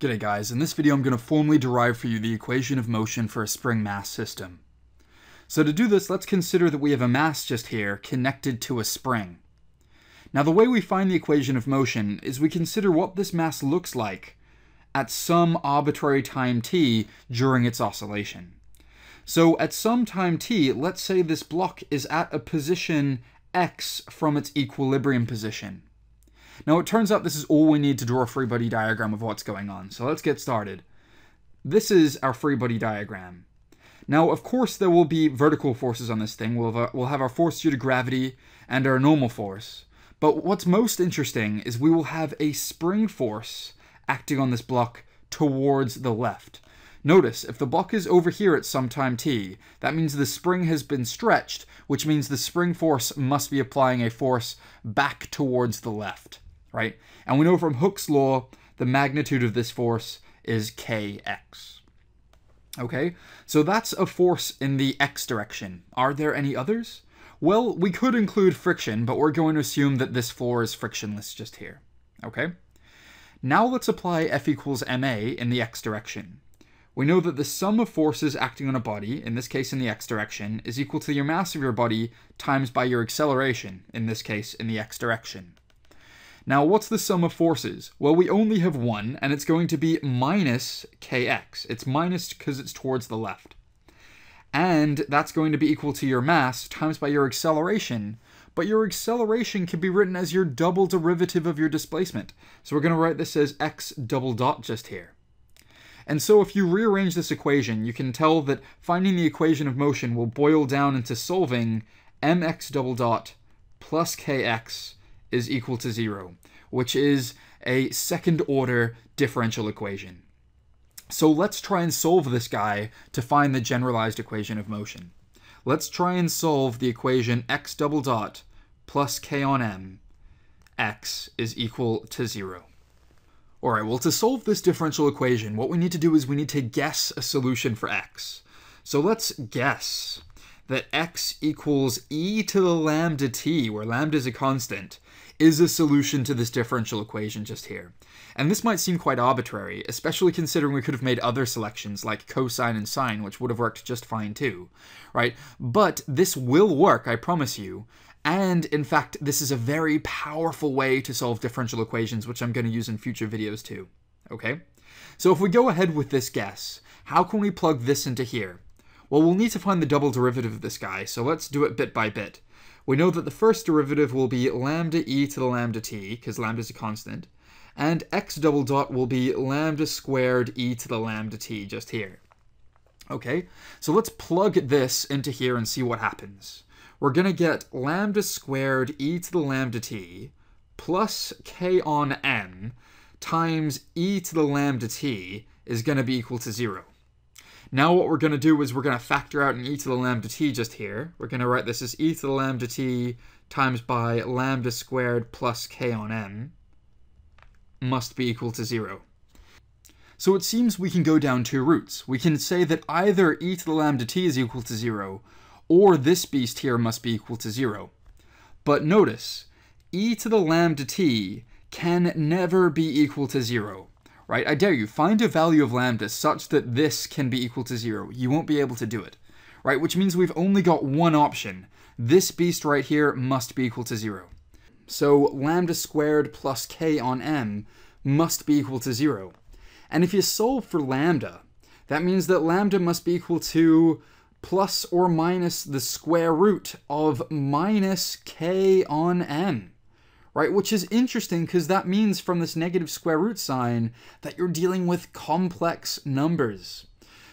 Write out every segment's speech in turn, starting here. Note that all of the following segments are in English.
G'day guys, in this video I'm going to formally derive for you the equation of motion for a spring mass system. So to do this, let's consider that we have a mass just here connected to a spring. Now the way we find the equation of motion is we consider what this mass looks like at some arbitrary time t during its oscillation. So at some time t, let's say this block is at a position x from its equilibrium position. Now it turns out this is all we need to draw a free body diagram of what's going on, so let's get started. This is our free body diagram. Now, of course, there will be vertical forces on this thing. We'll have, we'll have our force due to gravity and our normal force. But what's most interesting is we will have a spring force acting on this block towards the left. Notice, if the block is over here at some time t, that means the spring has been stretched, which means the spring force must be applying a force back towards the left right? And we know from Hooke's law, the magnitude of this force is kx. Okay, so that's a force in the x direction. Are there any others? Well, we could include friction, but we're going to assume that this floor is frictionless just here. Okay? Now let's apply F equals ma in the x direction. We know that the sum of forces acting on a body, in this case in the x direction, is equal to your mass of your body times by your acceleration, in this case in the x direction. Now, what's the sum of forces? Well, we only have one, and it's going to be minus kx. It's minus because it's towards the left. And that's going to be equal to your mass times by your acceleration. But your acceleration can be written as your double derivative of your displacement. So we're going to write this as x double dot just here. And so if you rearrange this equation, you can tell that finding the equation of motion will boil down into solving mx double dot plus kx is equal to zero, which is a second order differential equation. So let's try and solve this guy to find the generalized equation of motion. Let's try and solve the equation x double dot plus k on m x is equal to zero. Alright, well to solve this differential equation, what we need to do is we need to guess a solution for x. So let's guess that x equals e to the lambda t, where lambda is a constant, is a solution to this differential equation just here. And this might seem quite arbitrary, especially considering we could have made other selections like cosine and sine, which would have worked just fine too, right? But this will work, I promise you. And in fact, this is a very powerful way to solve differential equations, which I'm going to use in future videos too, okay? So if we go ahead with this guess, how can we plug this into here? Well, we'll need to find the double derivative of this guy, so let's do it bit by bit. We know that the first derivative will be lambda e to the lambda t, because lambda is a constant, and x double dot will be lambda squared e to the lambda t, just here. Okay, so let's plug this into here and see what happens. We're going to get lambda squared e to the lambda t plus k on m times e to the lambda t is going to be equal to 0. Now what we're going to do is we're going to factor out an e to the lambda t just here. We're going to write this as e to the lambda t times by lambda squared plus k on m must be equal to 0. So it seems we can go down two routes. We can say that either e to the lambda t is equal to 0, or this beast here must be equal to 0. But notice, e to the lambda t can never be equal to 0 right? I dare you, find a value of lambda such that this can be equal to zero. You won't be able to do it, right? Which means we've only got one option. This beast right here must be equal to zero. So lambda squared plus k on m must be equal to zero. And if you solve for lambda, that means that lambda must be equal to plus or minus the square root of minus k on m right? Which is interesting because that means from this negative square root sign that you're dealing with complex numbers.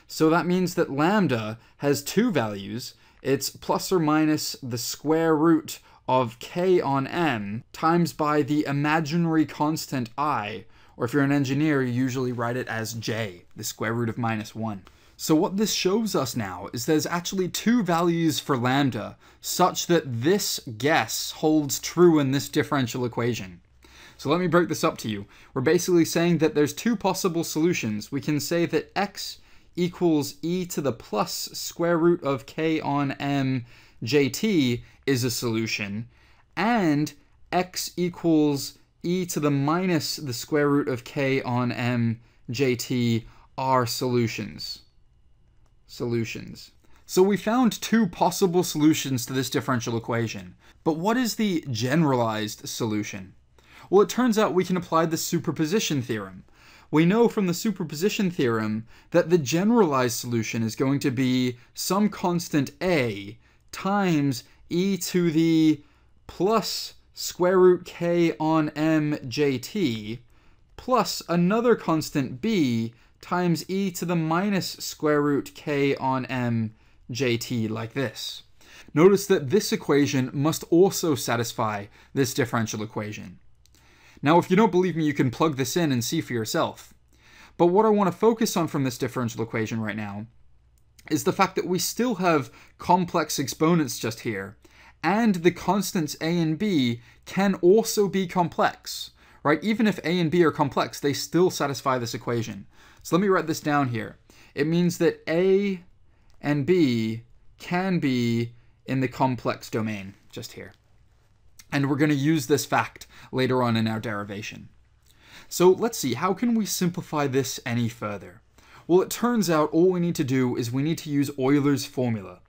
So that means that lambda has two values. It's plus or minus the square root of k on m times by the imaginary constant i, or if you're an engineer, you usually write it as j, the square root of minus 1. So what this shows us now is there's actually two values for lambda such that this guess holds true in this differential equation. So let me break this up to you. We're basically saying that there's two possible solutions. We can say that x equals e to the plus square root of k on m jt is a solution, and x equals e to the minus the square root of k on m jt are solutions. Solutions. So we found two possible solutions to this differential equation. But what is the generalized solution? Well, it turns out we can apply the superposition theorem. We know from the superposition theorem that the generalized solution is going to be some constant a times e to the plus square root k on m jt plus another constant b times e to the minus square root k on m jt like this. Notice that this equation must also satisfy this differential equation. Now, if you don't believe me, you can plug this in and see for yourself. But what I want to focus on from this differential equation right now is the fact that we still have complex exponents just here, and the constants a and b can also be complex, right? Even if a and b are complex, they still satisfy this equation. So let me write this down here. It means that a and b can be in the complex domain, just here. And we're going to use this fact later on in our derivation. So let's see, how can we simplify this any further? Well, it turns out all we need to do is we need to use Euler's formula.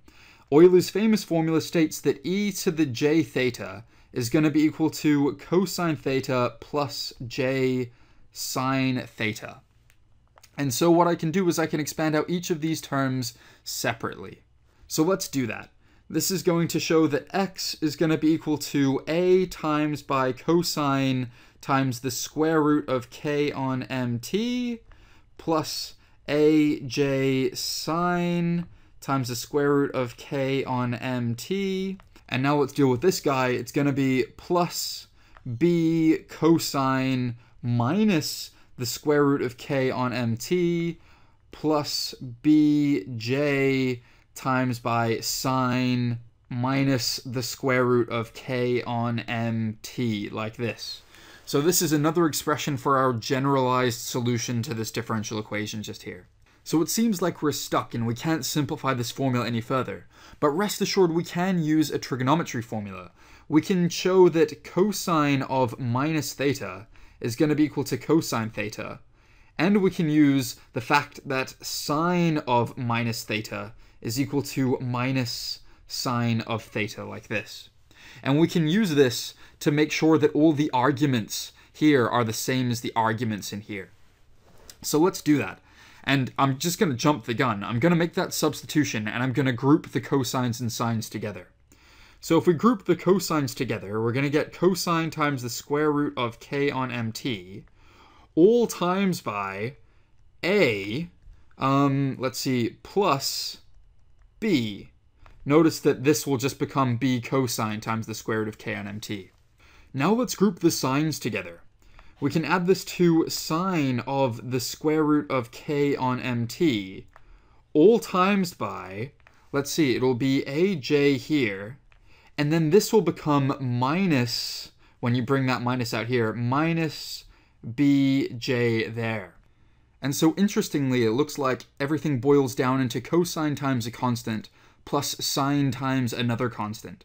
Euler's famous formula states that e to the j theta is going to be equal to cosine theta plus j sine theta. And so what I can do is I can expand out each of these terms separately. So let's do that. This is going to show that x is going to be equal to a times by cosine times the square root of k on mt plus aj sine times the square root of k on mt. And now let's deal with this guy. It's going to be plus b cosine minus the square root of k on mt plus bj times by sine minus the square root of k on mt, like this. So this is another expression for our generalized solution to this differential equation just here. So it seems like we're stuck and we can't simplify this formula any further. But rest assured we can use a trigonometry formula. We can show that cosine of minus theta is going to be equal to cosine theta. And we can use the fact that sine of minus theta is equal to minus sine of theta, like this. And we can use this to make sure that all the arguments here are the same as the arguments in here. So let's do that. And I'm just going to jump the gun. I'm going to make that substitution, and I'm going to group the cosines and sines together. So if we group the cosines together, we're going to get cosine times the square root of k on mt, all times by a, um, let's see, plus b. Notice that this will just become b cosine times the square root of k on mt. Now let's group the sines together. We can add this to sine of the square root of k on mt, all times by, let's see, it'll be aj here, and then this will become minus, when you bring that minus out here, minus bj there. And so interestingly, it looks like everything boils down into cosine times a constant plus sine times another constant.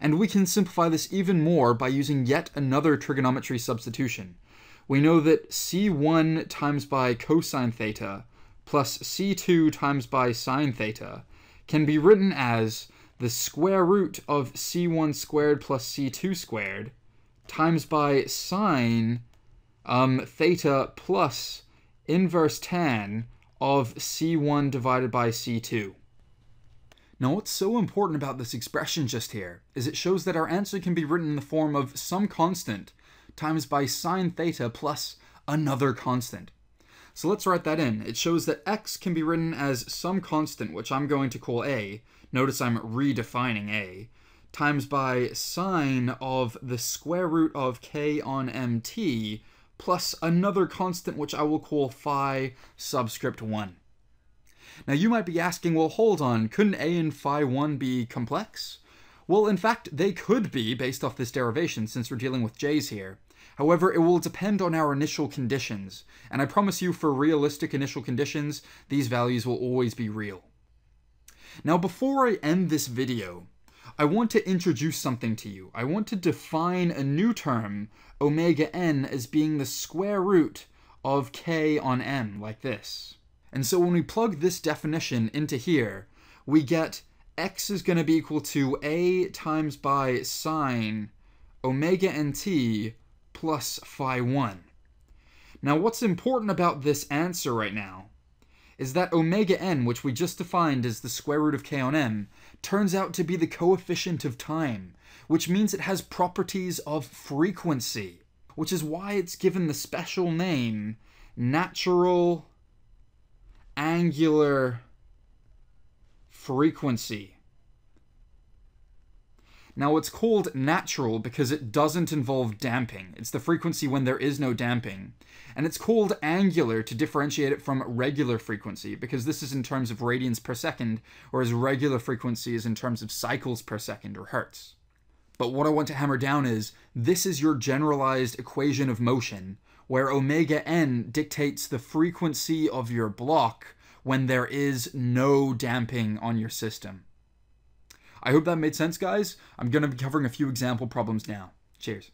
And we can simplify this even more by using yet another trigonometry substitution. We know that c1 times by cosine theta plus c2 times by sine theta can be written as the square root of c1 squared plus c2 squared times by sine um, theta plus inverse tan of c1 divided by c2. Now what's so important about this expression just here is it shows that our answer can be written in the form of some constant times by sine theta plus another constant. So let's write that in. It shows that x can be written as some constant, which I'm going to call a, notice I'm redefining a, times by sine of the square root of k on mt, plus another constant which I will call phi subscript 1. Now you might be asking, well hold on, couldn't a and phi 1 be complex? Well, in fact, they could be based off this derivation since we're dealing with j's here. However, it will depend on our initial conditions, and I promise you for realistic initial conditions, these values will always be real. Now before I end this video, I want to introduce something to you. I want to define a new term, omega n, as being the square root of k on m, like this. And so when we plug this definition into here, we get x is going to be equal to a times by sine omega nt plus phi 1. Now what's important about this answer right now is that omega n, which we just defined as the square root of k on m, turns out to be the coefficient of time, which means it has properties of frequency, which is why it's given the special name natural angular frequency. Now, it's called natural because it doesn't involve damping. It's the frequency when there is no damping. And it's called angular to differentiate it from regular frequency because this is in terms of radians per second, whereas regular frequency is in terms of cycles per second or hertz. But what I want to hammer down is this is your generalized equation of motion, where omega n dictates the frequency of your block when there is no damping on your system. I hope that made sense, guys. I'm going to be covering a few example problems now. Cheers.